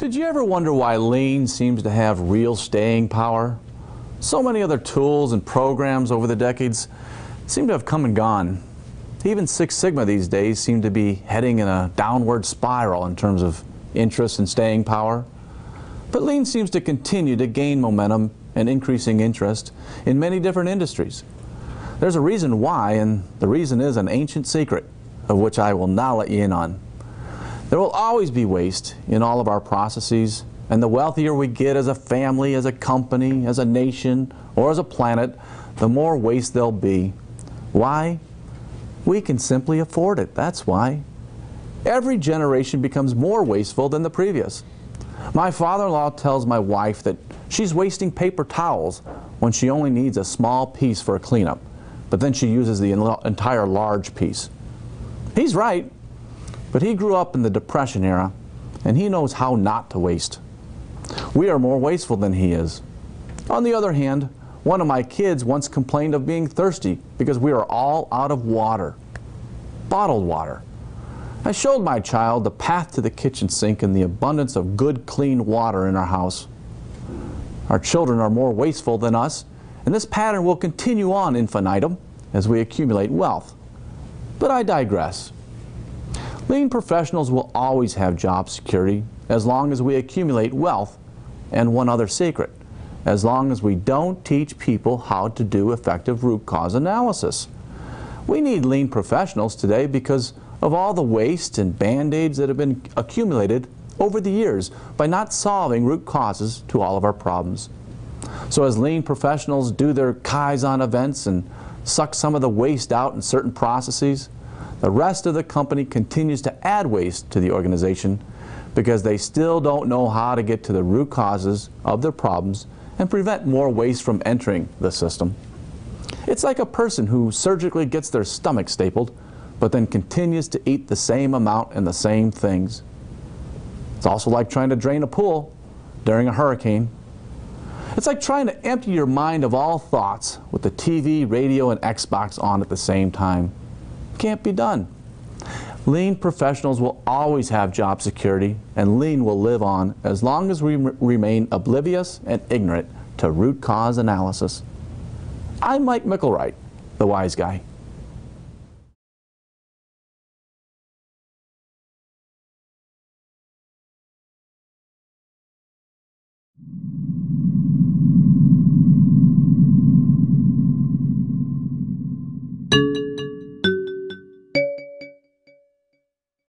Did you ever wonder why lean seems to have real staying power? So many other tools and programs over the decades seem to have come and gone. Even Six Sigma these days seem to be heading in a downward spiral in terms of interest and staying power. But lean seems to continue to gain momentum and increasing interest in many different industries. There's a reason why, and the reason is an ancient secret, of which I will now let you in on. There will always be waste in all of our processes, and the wealthier we get as a family, as a company, as a nation, or as a planet, the more waste there'll be. Why? We can simply afford it, that's why. Every generation becomes more wasteful than the previous. My father-in-law tells my wife that she's wasting paper towels when she only needs a small piece for a cleanup, but then she uses the entire large piece. He's right, but he grew up in the Depression era, and he knows how not to waste. We are more wasteful than he is. On the other hand, one of my kids once complained of being thirsty because we are all out of water, bottled water. I showed my child the path to the kitchen sink and the abundance of good, clean water in our house. Our children are more wasteful than us, and this pattern will continue on infinitum as we accumulate wealth. But I digress. Lean professionals will always have job security as long as we accumulate wealth and one other secret, as long as we don't teach people how to do effective root cause analysis. We need lean professionals today because of all the waste and band-aids that have been accumulated over the years by not solving root causes to all of our problems. So as lean professionals do their Kaizen events and suck some of the waste out in certain processes, the rest of the company continues to add waste to the organization because they still don't know how to get to the root causes of their problems and prevent more waste from entering the system. It's like a person who surgically gets their stomach stapled but then continues to eat the same amount and the same things. It's also like trying to drain a pool during a hurricane. It's like trying to empty your mind of all thoughts with the TV, radio, and Xbox on at the same time can't be done. Lean professionals will always have job security, and lean will live on as long as we remain oblivious and ignorant to root cause analysis. I'm Mike Micklewright, the wise guy. you